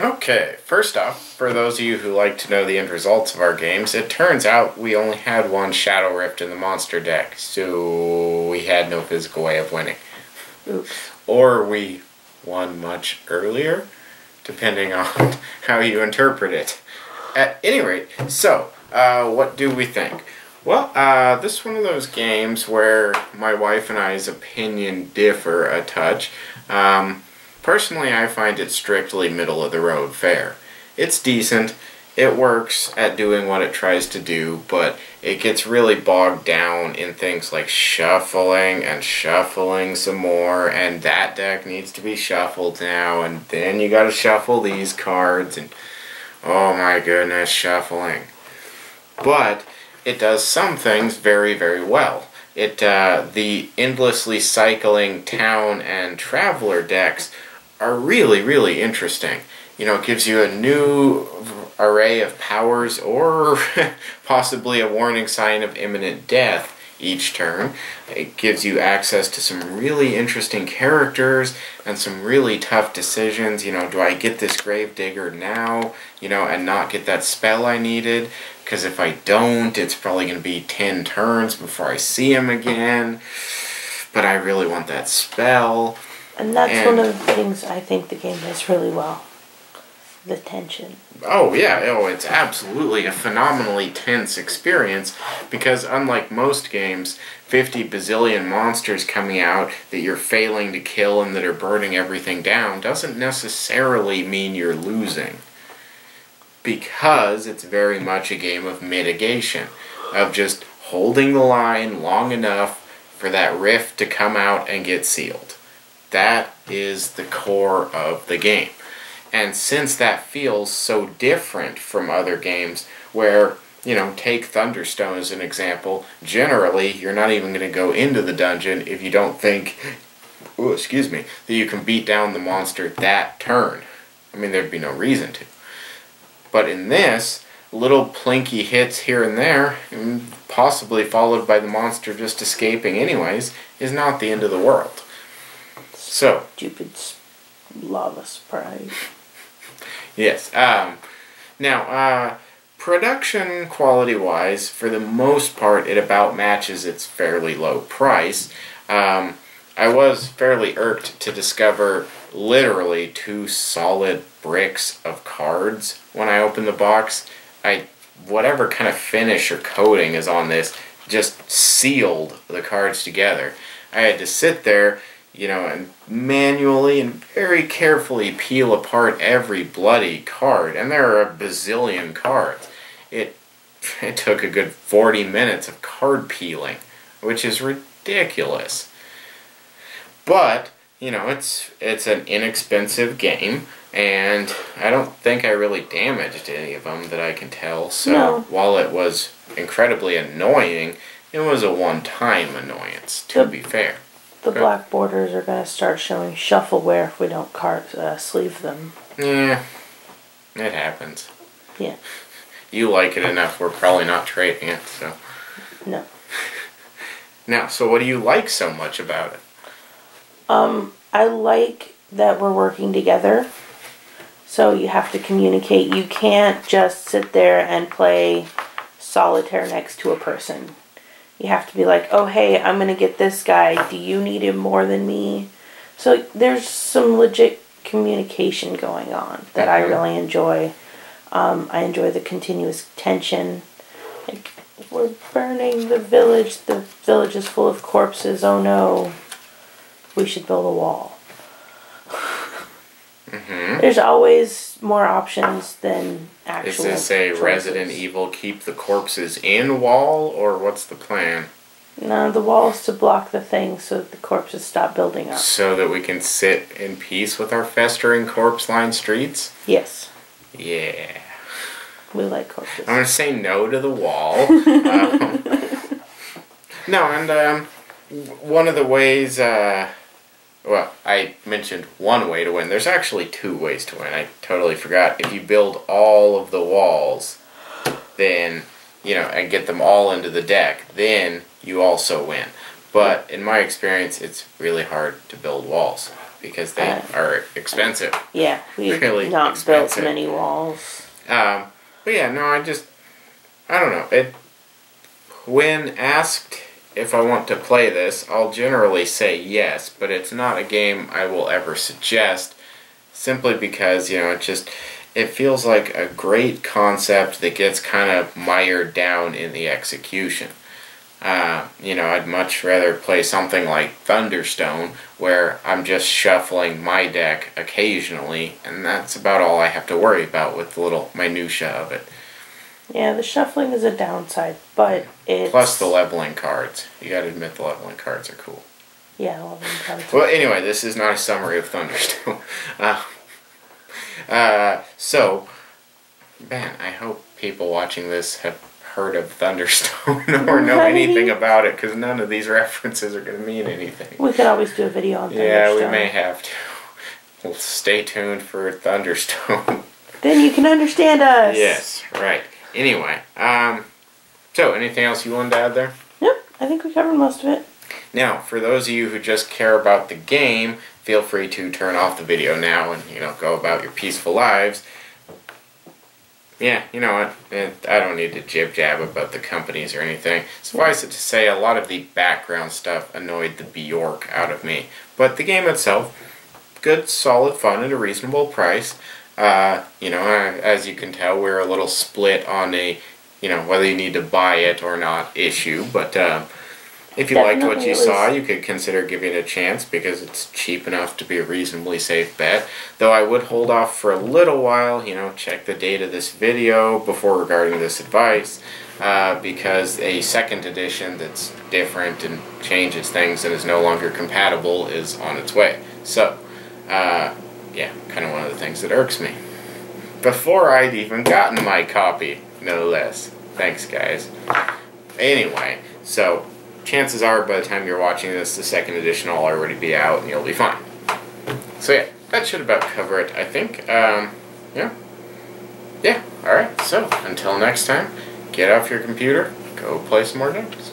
Okay, first off, for those of you who like to know the end results of our games, it turns out we only had one Shadowrift in the monster deck, so we had no physical way of winning. Oops. Or we won much earlier, depending on how you interpret it. At any rate, so, uh, what do we think? Well, uh, this is one of those games where my wife and I's opinion differ a touch. Um, personally, I find it strictly middle of the road fare. It's decent, it works at doing what it tries to do, but it gets really bogged down in things like shuffling and shuffling some more, and that deck needs to be shuffled now, and then you gotta shuffle these cards, and oh my goodness, shuffling. But it does some things very, very well. It uh, the endlessly cycling town and traveler decks are really, really interesting. You know, it gives you a new array of powers or possibly a warning sign of imminent death each turn. It gives you access to some really interesting characters and some really tough decisions. You know, do I get this Gravedigger now, you know, and not get that spell I needed? Because if I don't, it's probably going to be 10 turns before I see him again. But I really want that spell. And that's And- one of the things I think the game does really well. The tension. Oh yeah, oh it's absolutely a phenomenally tense experience because unlike most games, 50 bazillion monsters coming out that you're failing to kill and that are burning everything down doesn't necessarily mean you're losing. Because it's very much a game of mitigation, of just holding the line long enough for that rift to come out and get sealed. That is the core of the game. And since that feels so different from other games where, you know, take Thunderstone as an example, generally you're not even going to go into the dungeon if you don't think, excuse me, that you can beat down the monster that turn. I mean, there'd be no reason to. But in this, little plinky hits here and there, and possibly followed by the monster just escaping anyways, is not the end of the world. So, Stupid lava sprite. Yes. Um, now, uh, production quality wise, for the most part, it about matches its fairly low price. Um, I was fairly irked to discover literally two solid bricks of cards when I opened the box. I whatever kind of finish or coating is on this just sealed the cards together. I had to sit there, you know, and manually and very carefully peel apart every bloody card, and there are a bazillion cards. It it took a good 40 minutes of card peeling, which is ridiculous. But, you know, it's it's an inexpensive game and I don't think I really damaged any of them that I can tell. So, No. while it was incredibly annoying, it was a one-time annoyance, to Yep. be fair. The Okay. black borders are going to start showing shuffleware if we don't cart, uh, sleeve them. Yeah, it happens. Yeah. You like it enough, we're probably not trading it, so. No. Now, so what do you like so much about it? Um, I like that we're working together. So you have to communicate. You can't just sit there and play solitaire next to a person. You have to be like, oh, hey, I'm going to get this guy. Do you need him more than me? So there's some legit communication going on that I Mhm. really enjoy. Um, I enjoy the continuous tension. Like, we're burning the village. The village is full of corpses. Oh no. We should build a wall. Hmm There's always more options than actual. Is this a choices. Resident Evil keep the corpses in wall, or what's the plan? No, the wall is to block the thing so that the corpses stop building up. So that we can sit in peace with our festering corpse lined streets? Yes, Yeah. we like corpses. I'm gonna say no to the wall. um, no, and um, one of the ways, uh, well, I mentioned one way to win. There's actually two ways to win. I totally forgot. If you build all of the walls, then you know, and get them all into the deck, then you also win. But in my experience, it's really hard to build walls. because they Uh, are expensive. Yeah, we've Really not built many walls. Um, but yeah, no, I just, I don't know. It when asked if I want to play this, I'll generally say yes, but it's not a game I will ever suggest, simply because you know it just it feels like a great concept that gets kind of mired down in the execution. Uh, you know, I'd much rather play something like Thunderstone, where I'm just shuffling my deck occasionally, and that's about all I have to worry about with the little minutia of it. Yeah, the shuffling is a downside, but it's Plus the leveling cards. You gotta admit the leveling cards are cool. yeah, leveling cards. Well, anyway, this is not a summary of Thunderstone. Uh, uh, so, man, I hope people watching this have heard of Thunderstone or know Right. anything about it, because none of these references are gonna mean anything. We could always do a video on Yeah, we may have to. Well, stay tuned for Thunderstone. Then you can understand us. yes, right. Anyway, um, so anything else you wanted to add there? Yep, I think we covered most of it. Now, for those of you who just care about the game, feel free to turn off the video now and you know go about your peaceful lives. Yeah, you know what? Eh, I don't need to jib jab about the companies or anything. Suffice it to say, a lot of the background stuff annoyed the Bjork out of me. But the game itself, good, solid fun at a reasonable price. Uh, you know, uh, as you can tell, we're a little split on a, you know, whether you need to buy it or not issue. But um, if you liked what you was- saw, you could consider giving it a chance because it's cheap enough to be a reasonably safe bet. Though I would hold off for a little while, you know, check the date of this video before regarding this advice. Uh, because a second edition that's different and changes things and is no longer compatible is on its way. So, uh, yeah, kind of one of the things that irks me. Before I'd even gotten my copy, no less. Thanks, guys. Anyway, so chances are by the time you're watching this, the second edition will already be out and you'll be fine. So yeah, that should about cover it, I think. Um, yeah. Yeah, alright, so until next time, get off your computer, go play some more games.